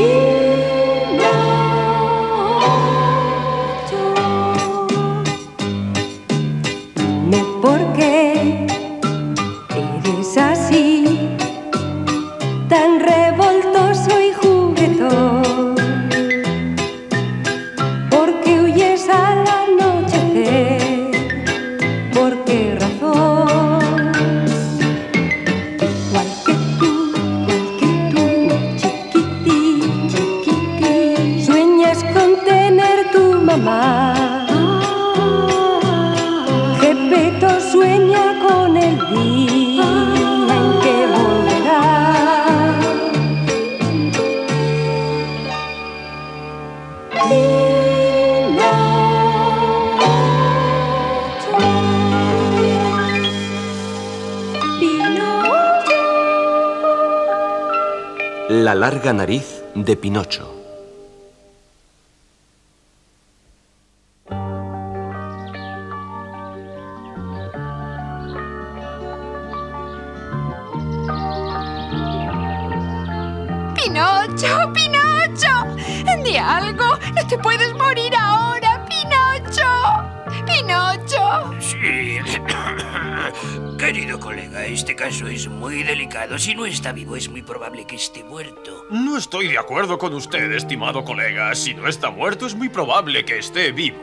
you. La larga nariz de Pinocho. Está vivo, es muy probable que esté muerto. No estoy de acuerdo con usted, estimado colega. Si no está muerto, es muy probable que esté vivo.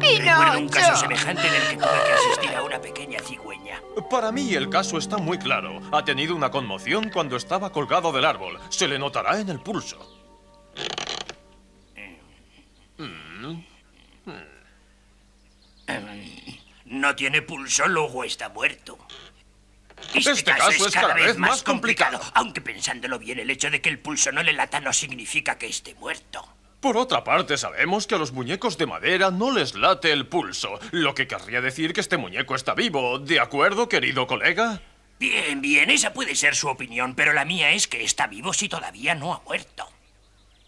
Recuerdo un caso semejante en el que tuve que asistir a una pequeña cigüeña. Para mí el caso está muy claro. Ha tenido una conmoción cuando estaba colgado del árbol. Se le notará en el pulso. Mm. No tiene pulso, luego está muerto. Este, Este caso, caso es cada, cada vez más más complicado. Aunque pensándolo bien, el hecho de que el pulso no le lata no significa que esté muerto. Por otra parte, sabemos que a los muñecos de madera no les late el pulso, lo que querría decir que este muñeco está vivo. ¿De acuerdo, querido colega? Bien, bien, esa puede ser su opinión, pero la mía es que está vivo si todavía no ha muerto.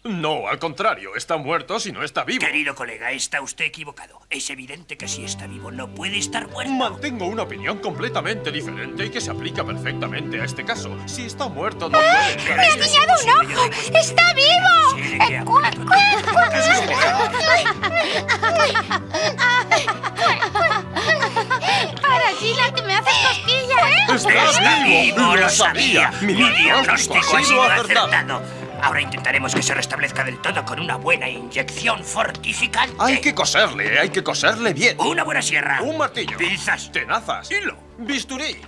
No, al contrario, está muerto si no está vivo. Querido colega, está usted equivocado. Es evidente que si está vivo no puede estar muerto. Mantengo una opinión completamente diferente y que se aplica perfectamente a este caso. Si está muerto, no puede estar ¡Me ha guiñado un ojo! ¡Está vivo! Para, Gina, que me haces cosquillas. Está vivo, lo sabía. Mi diagnóstico diagnóstico ha sido sido acertado. Ahora intentaremos que se restablezca del todo con una buena inyección fortificante. Hay que coserle, hay que coserle bien. Una buena sierra. Un martillo. Pinzas. Tenazas. Hilo. Bisturí.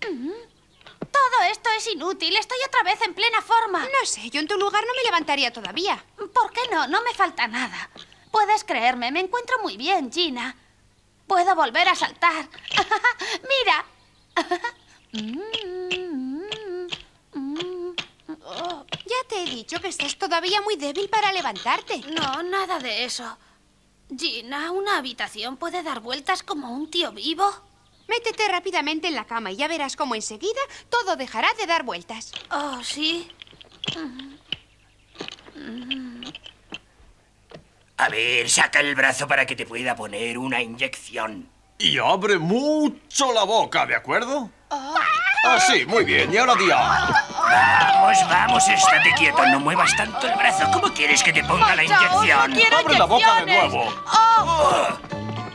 Todo esto es inútil. Estoy otra vez en plena forma. No sé, yo en tu lugar no me levantaría todavía. ¿Por qué no? No me falta nada. Puedes creerme, me encuentro muy bien, Gina. Puedo volver a saltar. Mira. Ya te he dicho que estás todavía muy débil para levantarte. No, nada de eso. Gina, ¿una habitación puede dar vueltas como un tío vivo? Métete rápidamente en la cama y ya verás cómo enseguida todo dejará de dar vueltas. Oh, sí. A ver, saca el brazo para que te pueda poner una inyección. Y abre mucho la boca, ¿de acuerdo? Ah, sí, muy bien. Y ahora di. Vamos, vamos, estate quieto. No muevas tanto el brazo. ¿Cómo quieres que te ponga la inyección? no Abre la boca de nuevo. ¡Oh!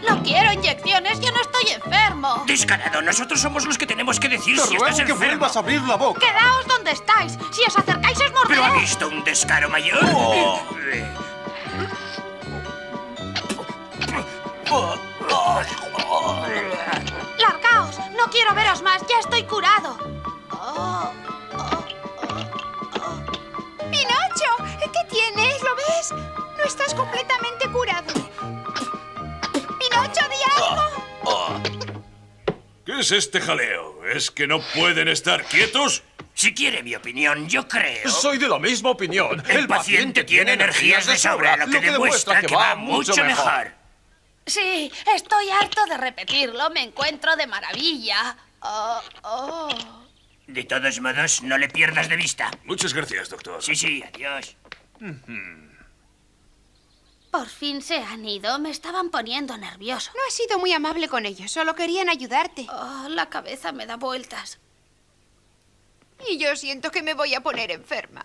No quiero inyecciones, yo no estoy enfermo. Descarado, nosotros somos los que tenemos que decir Te si estás que enfermo. vuelvas a abrir la boca. Quedaos donde estáis. Si os acercáis os ¿Pero ha morderé. visto un descaro mayor? Oh. Largaos. No quiero veros más. Ya estoy curado. Oh, No estás completamente curado. ¡Pinocho, di algo! ¿Qué es este jaleo? ¿Es que no pueden estar quietos? Si quiere mi opinión, yo creo... Soy de la misma opinión. El, paciente tiene energías de sobra, lo que, demuestra que va mucho mejor. Sí, estoy harto de repetirlo. Me encuentro de maravilla. Oh, oh. De todos modos, no le pierdas de vista. Muchas gracias, doctor. Sí, sí, adiós. Por fin se han ido. Me estaban poniendo nervioso. No has sido muy amable con ellos. Solo querían ayudarte. Oh, la cabeza me da vueltas. Y yo siento que me voy a poner enferma.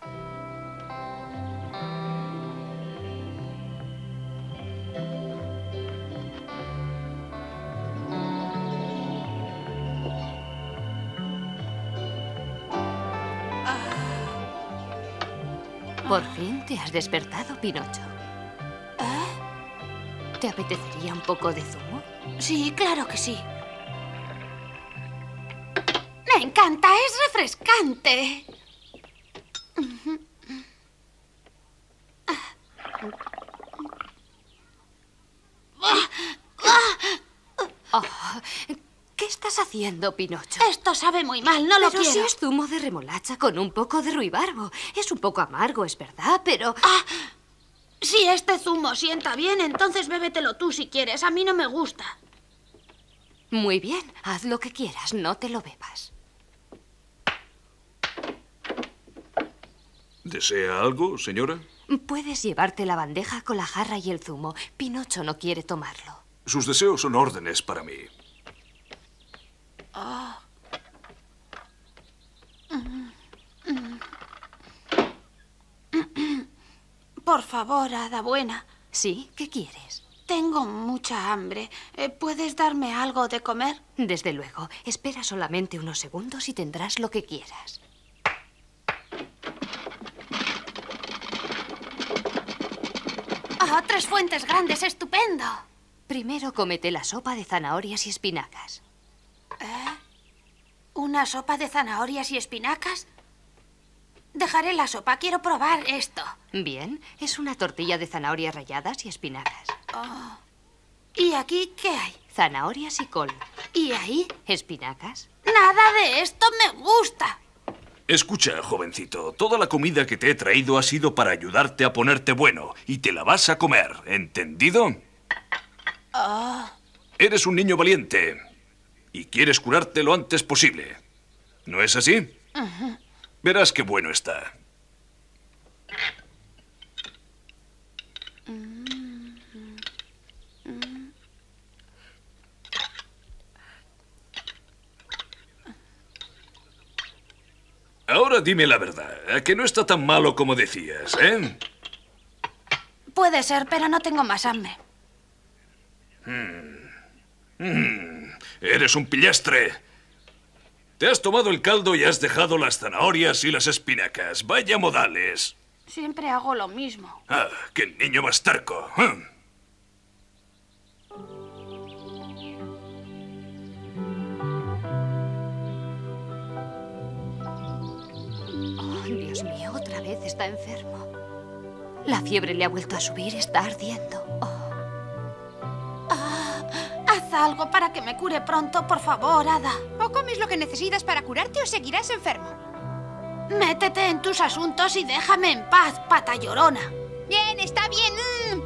Por fin te has despertado, Pinocho. ¿Te apetecería un poco de zumo? Sí, claro que sí. Me encanta, es refrescante. Oh, ¿Qué estás haciendo, Pinocho? Esto sabe muy mal, no lo Pero si quiero. es zumo de remolacha con un poco de ruibarbo. Es un poco amargo, es verdad, pero... Ah, si este zumo sienta bien, entonces bébetelo tú si quieres. A mí no me gusta. Muy bien, haz lo que quieras, no te lo bebas. ¿Desea algo, señora? Puedes llevarte la bandeja con la jarra y el zumo. Pinocho no quiere tomarlo. Sus deseos son órdenes para mí. Por favor, hada buena. ¿Sí? ¿Qué quieres? Tengo mucha hambre. Eh, ¿Puedes darme algo de comer? Desde luego. Espera solamente unos segundos y tendrás lo que quieras. ¡Ah, tres fuentes grandes! ¡Estupendo! Primero cómete la sopa de zanahorias y espinacas. ¿Una sopa de zanahorias y espinacas? Dejaré la sopa. Quiero probar esto. Bien, es una tortilla de zanahorias ralladas y espinacas. ¿Y aquí qué hay? Zanahorias y col. ¿Y ahí? Espinacas. Nada de esto me gusta. Escucha, jovencito, toda la comida que te he traído ha sido para ayudarte a ponerte bueno y te la vas a comer, ¿entendido? Eres un niño valiente y quieres curarte lo antes posible. ¿No es así? Verás qué bueno está. Ahora dime la verdad, ¿a que no está tan malo como decías, ¿eh? Puede ser, pero no tengo más hambre. Eres un pillastre. Te has tomado el caldo y has dejado las zanahorias y las espinacas. Vaya modales. Siempre hago lo mismo. Ah, qué niño más terco. ¿eh? Oh, Dios mío, otra vez está enfermo. La fiebre le ha vuelto a subir, está ardiendo. Oh, Haz algo para que me cure pronto, por favor, Ada. O comes lo que necesitas para curarte o seguirás enfermo. Métete en tus asuntos y déjame en paz, pata llorona. Bien, está bien. mm.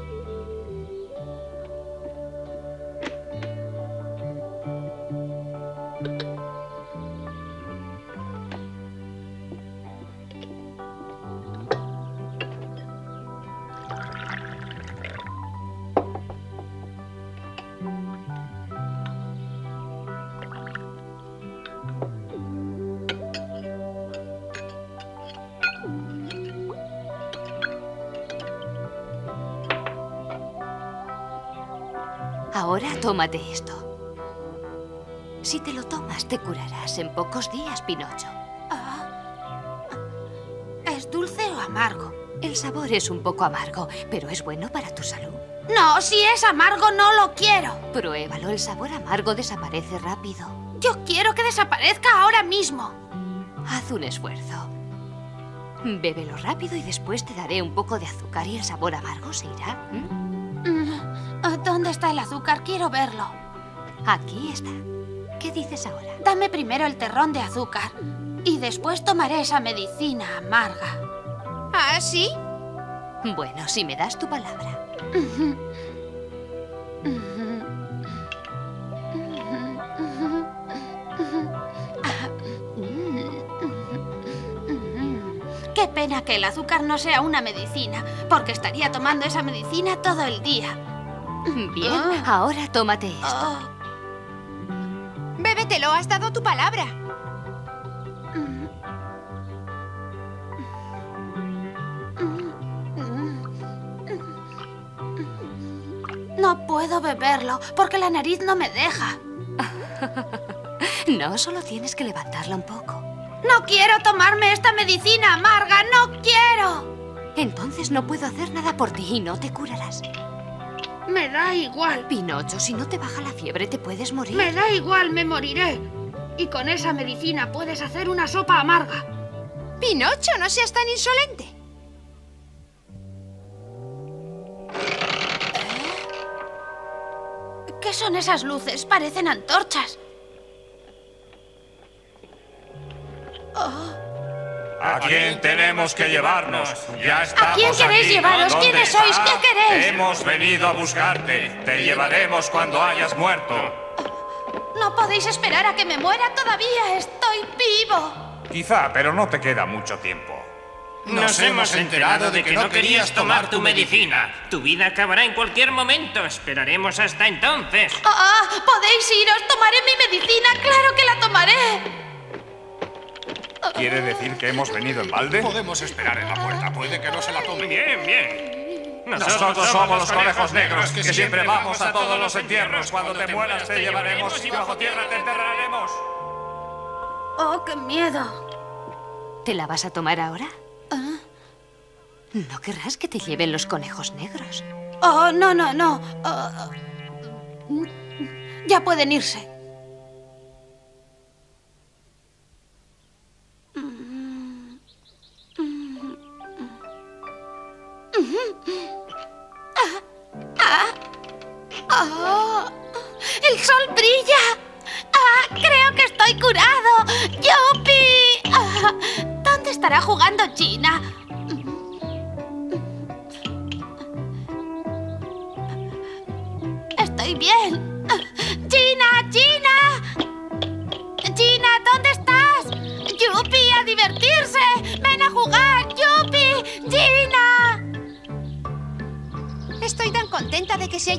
Tómate esto. Si te lo tomas, te curarás en pocos días, Pinocho. ¿Es dulce o amargo? El sabor es un poco amargo, pero es bueno para tu salud. No, si es amargo no lo quiero. Pruébalo, el sabor amargo desaparece rápido. Yo quiero que desaparezca ahora mismo. Haz un esfuerzo. Bébelo rápido y después te daré un poco de azúcar y el sabor amargo se irá. Mm, ¿Dónde está el azúcar? Quiero verlo. Aquí está. ¿Qué dices ahora? Dame primero el terrón de azúcar y después tomaré esa medicina amarga. ¿Ah, sí? Bueno, si me das tu palabra. Qué pena que el azúcar no sea una medicina, porque estaría tomando esa medicina todo el día. Bien, ahora tómate esto. Ah, Bébetelo, has dado tu palabra. no puedo beberlo, porque la nariz no me deja. No, solo tienes que levantarla un poco. No quiero tomarme esta medicina amarga, no quiero. Entonces no puedo hacer nada por ti y no te curarás. Me da igual. Pinocho, si no te baja la fiebre, te puedes morir. Me da igual, me moriré. Y con esa medicina puedes hacer una sopa amarga. Pinocho, no seas tan insolente. ¿Qué son esas luces? Parecen antorchas. ¿A quién tenemos que llevarnos? Ya estamos quién queréis aquí. llevaros? ¿Dónde ¿Quiénes sois? ¿Qué queréis? Hemos venido a buscarte. Te llevaremos cuando hayas muerto. No podéis esperar a que me muera todavía. Estoy vivo. Quizá, pero no te queda mucho tiempo. Nos hemos enterado de que no querías tomar tu medicina. Tu vida acabará en cualquier momento. Esperaremos hasta entonces. Ah, podéis iros. Tomaré mi medicina. Claro que la tomaré. ¿Quiere decir que hemos venido en balde? Podemos esperar en la puerta. Puede que no se la tome. Bien, bien. Nosotros somos los conejos negros que siempre vamos a todos los entierros. Cuando te mueras te llevaremos y bajo tierra te enterraremos. Oh, qué miedo. ¿Te la vas a tomar ahora? No querrás que te lleven los conejos negros. Oh, no, no, no. Ah, ya pueden irse. Ah, ¡El sol brilla! ¡Ah, creo que estoy curado! ¡Yupi! Ah, ¿Dónde estará jugando Gina? Estoy bien.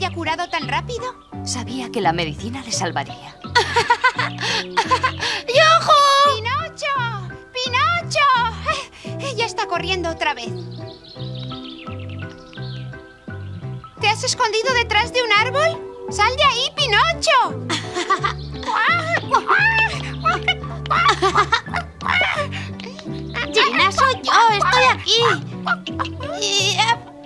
Haya curado tan rápido. Sabía que la medicina le salvaría. ¡Yujú! ¡Pinocho! ¡Pinocho! Eh, Ella está corriendo otra vez. ¿Te has escondido detrás de un árbol? ¡Sal de ahí, Pinocho! Gina, soy yo. Estoy aquí.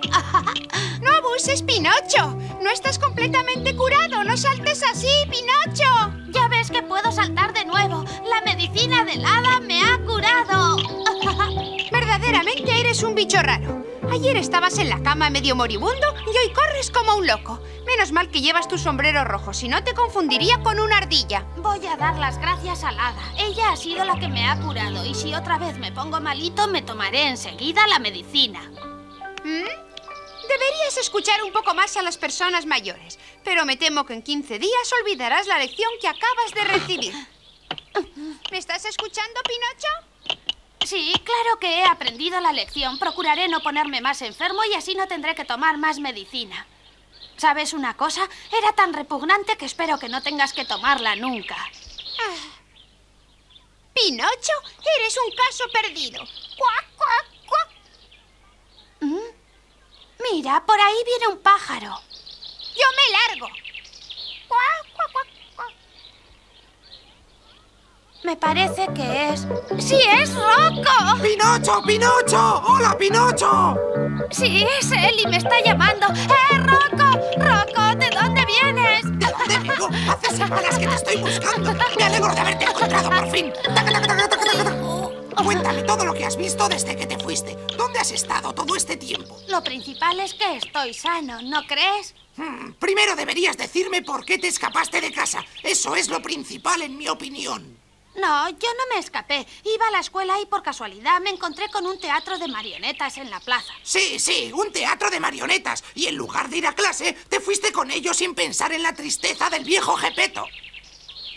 ¡No abuses, Pinocho! ¡No estás completamente curado! ¡No saltes así, Pinocho! ya ves que puedo saltar de nuevo. La medicina del hada me ha curado. Verdaderamente eres un bicho raro. Ayer estabas en la cama medio moribundo y hoy corres como un loco. Menos mal que llevas tu sombrero rojo, si no te confundiría con una ardilla. Voy a dar las gracias al hada. Ella ha sido la que me ha curado y si otra vez me pongo malito, me tomaré enseguida la medicina. ¿Mm? Deberías escuchar un poco más a las personas mayores, pero me temo que en 15 días olvidarás la lección que acabas de recibir. ¿Me estás escuchando, Pinocho? Sí, claro que he aprendido la lección. Procuraré no ponerme más enfermo y así no tendré que tomar más medicina. ¿Sabes una cosa? Era tan repugnante que espero que no tengas que tomarla nunca. Pinocho, eres un caso perdido. ¡Cuac, Mira, por ahí viene un pájaro. Yo me largo. Me parece que es... ¡Sí, es Rocco! ¡Pinocho, Pinocho! ¡Hola, Pinocho! Sí, es él y me está llamando. ¡Eh, Rocco! ¡Rocco, ¿de dónde vienes? ¿De dónde vengo? Hace semanas que te estoy buscando. Me alegro de haberte encontrado por fin. Taca, taca, taca, taca, taca, taca. Cuéntame todo lo que has visto desde que te fuiste. ¿Dónde has estado todo este tiempo? Lo principal es que estoy sano, ¿no crees? Hmm, primero deberías decirme por qué te escapaste de casa. Eso es lo principal, en mi opinión. No, yo no me escapé. Iba a la escuela y por casualidad me encontré con un teatro de marionetas en la plaza. Sí, sí, un teatro de marionetas. Y en lugar de ir a clase, te fuiste con ellos sin pensar en la tristeza del viejo Gepeto.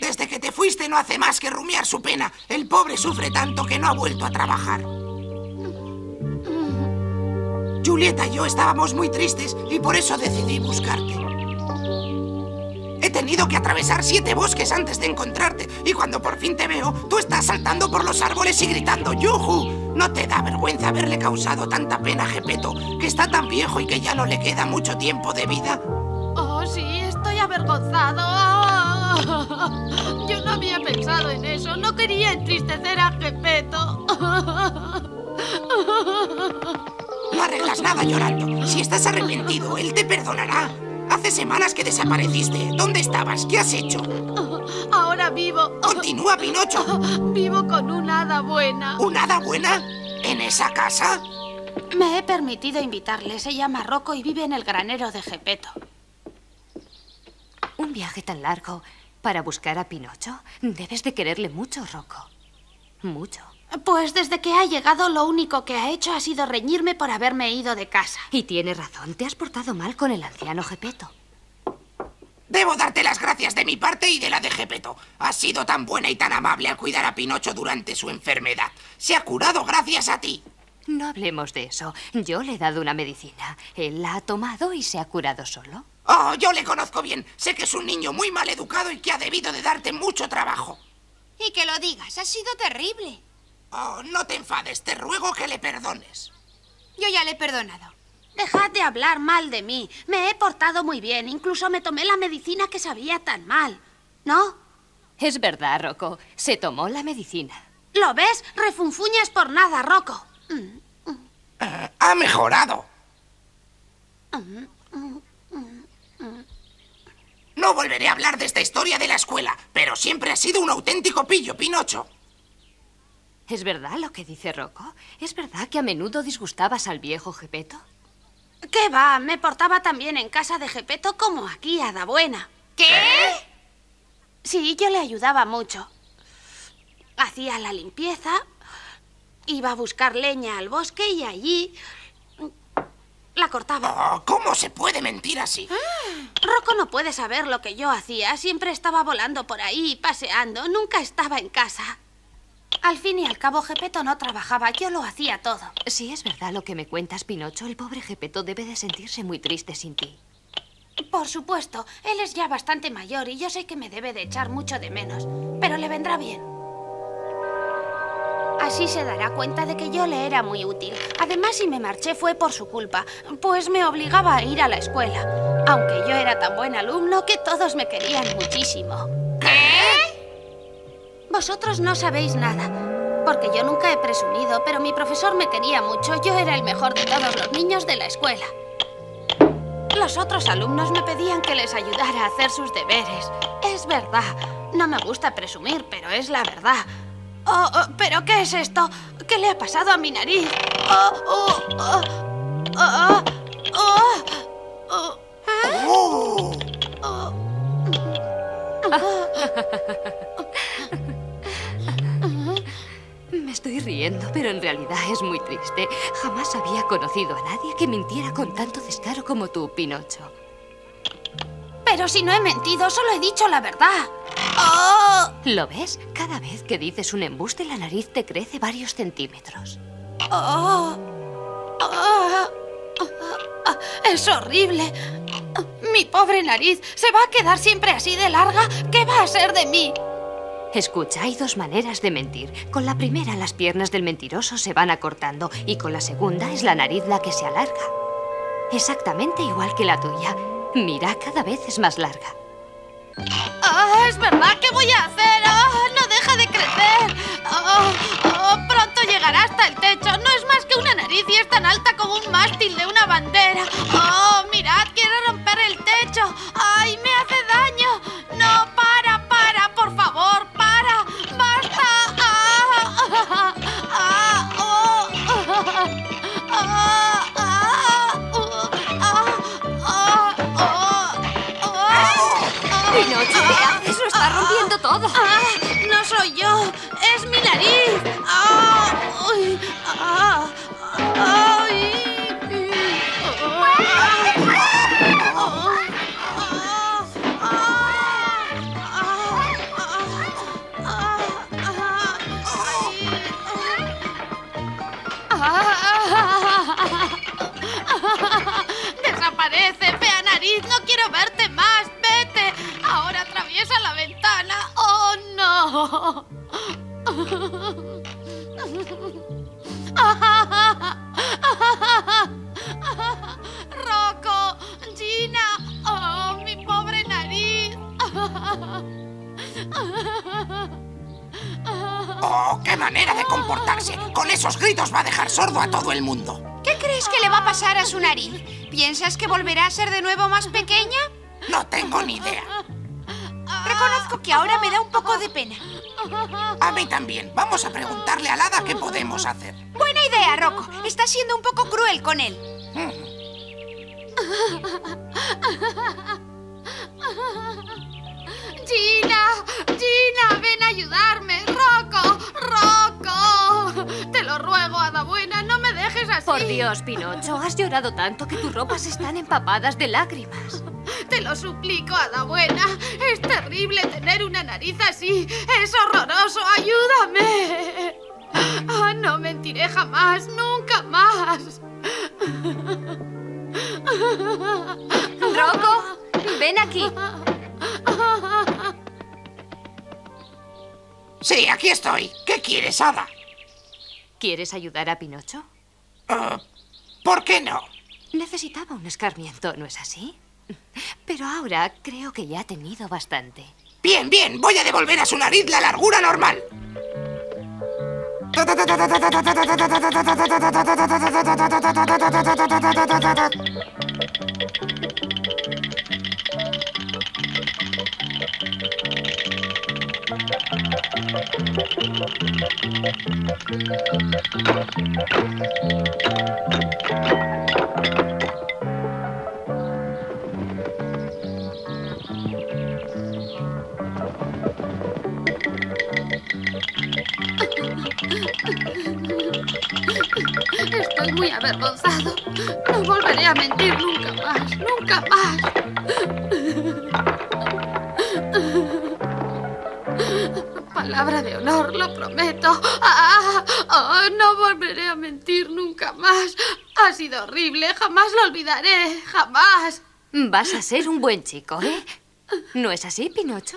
Desde que te fuiste no hace más que rumiar su pena. El pobre sufre tanto que no ha vuelto a trabajar. Julieta y yo estábamos muy tristes y por eso decidí buscarte. He tenido que atravesar siete bosques antes de encontrarte y cuando por fin te veo, tú estás saltando por los árboles y gritando ¡Yuju! ¿No te da vergüenza haberle causado tanta pena a Gepeto, que está tan viejo y que ya no le queda mucho tiempo de vida? Oh, sí, estoy avergonzado. Yo no había pensado en eso. No quería entristecer a Gepeto. La arreglas nada llorando. Si estás arrepentido, él te perdonará. Hace semanas que desapareciste. ¿Dónde estabas? ¿Qué has hecho? Ahora vivo... Continúa, Pinocho. Vivo con una hada buena. ¿Un hada buena? ¿En esa casa? Me he permitido invitarle. Se llama Rocco y vive en el granero de Gepeto. Un viaje tan largo para buscar a Pinocho. Debes de quererle mucho, Rocco. Mucho. Pues desde que ha llegado lo único que ha hecho ha sido reñirme por haberme ido de casa. Y tiene razón, te has portado mal con el anciano Gepeto. Debo darte las gracias de mi parte y de la de Gepeto. Has sido tan buena y tan amable al cuidar a Pinocho durante su enfermedad. Se ha curado gracias a ti. No hablemos de eso. Yo le he dado una medicina. Él la ha tomado y se ha curado solo. Oh, yo le conozco bien. Sé que es un niño muy mal educado y que ha debido de darte mucho trabajo. Y que lo digas, ha sido terrible. Oh, no te enfades, te ruego que le perdones. Yo ya le he perdonado. Dejad de hablar mal de mí. Me he portado muy bien. Incluso me tomé la medicina que sabía tan mal. ¿No? Es verdad, Rocco. Se tomó la medicina. ¿Lo ves? Refunfuñas por nada, Rocco. Eh, ha mejorado. No volveré a hablar de esta historia de la escuela, pero siempre ha sido un auténtico pillo, Pinocho. ¿Es verdad lo que dice Rocco? ¿Es verdad que a menudo disgustabas al viejo Gepeto? ¿Qué va? Me portaba tan bien en casa de Gepeto como aquí, Hada Buena. ¿Qué? Sí, yo le ayudaba mucho. Hacía la limpieza, iba a buscar leña al bosque y allí la cortaba. Oh, ¿Cómo se puede mentir así? Rocco no puede saber lo que yo hacía. Siempre estaba volando por ahí, paseando. Nunca estaba en casa. Al fin y al cabo, Gepeto no trabajaba. Yo lo hacía todo. Si es verdad lo que me cuentas, Pinocho, el pobre Gepeto debe de sentirse muy triste sin ti. Por supuesto, él es ya bastante mayor y yo sé que me debe de echar mucho de menos. Pero le vendrá bien. Así se dará cuenta de que yo le era muy útil. Además, si me marché fue por su culpa, pues me obligaba a ir a la escuela. Aunque yo era tan buen alumno que todos me querían muchísimo. Vosotros no sabéis nada, porque yo nunca he presumido, pero mi profesor me quería mucho. Yo era el mejor de todos los niños de la escuela. Los otros alumnos me pedían que les ayudara a hacer sus deberes. Es verdad. No me gusta presumir, pero es la verdad. Oh, oh, ¿Pero qué es esto? ¿Qué le ha pasado a mi nariz? Oh. Me estoy riendo, pero en realidad es muy triste. Jamás había conocido a nadie que mintiera con tanto descaro como tú, Pinocho. Pero si no he mentido, solo he dicho la verdad. Oh, ¿Lo ves? Cada vez que dices un embuste, la nariz te crece varios centímetros. oh, oh, es horrible. Mi pobre nariz se va a quedar siempre así de larga. ¿Qué va a ser de mí? Escucha, hay dos maneras de mentir. Con la primera, las piernas del mentiroso se van acortando y con la segunda es la nariz la que se alarga. Exactamente igual que la tuya. Mira, cada vez es más larga. Ah, es verdad, ¿qué voy a hacer? Ah, no deja de crecer. Ah, pronto llegará ¡Desaparece, fea nariz! ¡No quiero verte más! ¡Vete! ¡Ahora atraviesa la ventana! ¡Oh, no! Comportarse! Con esos gritos va a dejar sordo a todo el mundo. ¿Qué ¿Qué crees que le va a pasar a su nariz? ¿Piensas que volverá a ser de nuevo más pequeña? No tengo ni idea. Reconozco que ahora me da un poco de pena. A mí también. Vamos a preguntarle al hada qué podemos hacer. Buena idea, Rocco. Está siendo un poco cruel con él. Gina, Gina, ven a ayudarme. Hada buena, no me dejes así. Por Dios, Pinocho, has llorado tanto que tus ropas están empapadas de lágrimas. Te lo suplico, hada buena. Es terrible tener una nariz así. Es horroroso. Ayúdame. Ah, no mentiré jamás, nunca más. Rocco, ven aquí. Sí, aquí estoy. ¿Qué quieres, hada? ¿Quieres ayudar a Pinocho? Ah, ¿Por qué no? Necesitaba un escarmiento, ¿no es así? Pero ahora creo que ya ha tenido bastante. Bien, bien. Voy a devolver a su nariz la largura normal. Estoy muy avergonzado. No volveré a mentir nunca más, nunca más. Palabra de honor, lo prometo. Ah, ah, no volveré a mentir nunca más. Ha sido horrible, jamás lo olvidaré, jamás. Vas a ser un buen chico, ¿eh? ¿No es así, Pinocho?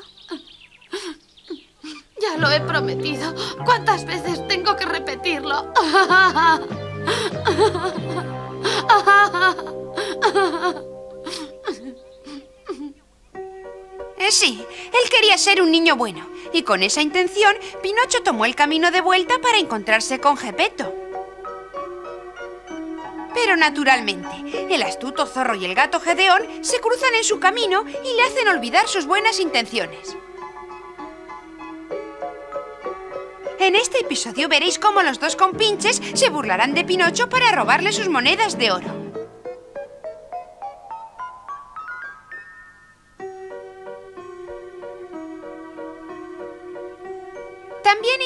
Ya lo he prometido. ¿Cuántas veces tengo que repetirlo? Eh, sí, él quería ser un niño bueno. Y con esa intención, Pinocho tomó el camino de vuelta para encontrarse con Gepetto. Pero naturalmente, el astuto zorro y el gato Gedeón se cruzan en su camino y le hacen olvidar sus buenas intenciones. En este episodio veréis cómo los dos compinches se burlarán de Pinocho para robarle sus monedas de oro.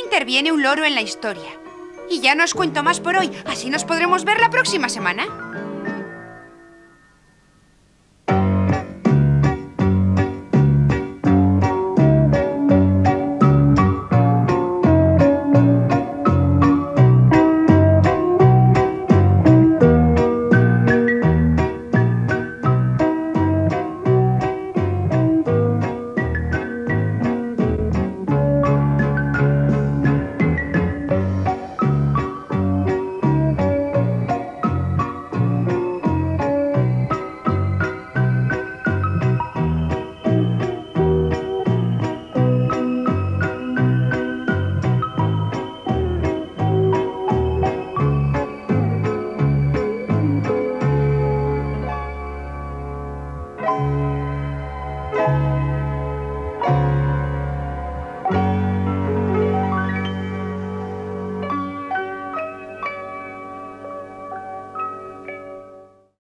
Interviene un loro en la historia. Y ya no os cuento más por hoy, así nos podremos ver la próxima semana.